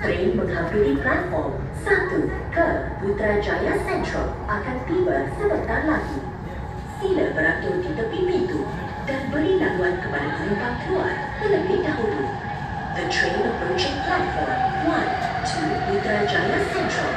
Train menghampiri platform satu ke Putrajaya Central akan tiba sebentar lagi. Sila beratur di tepi pintu dan beri laluan kepada penumpang keluar terlebih dahulu. The train approaching platform 1, 2, Putrajaya Central.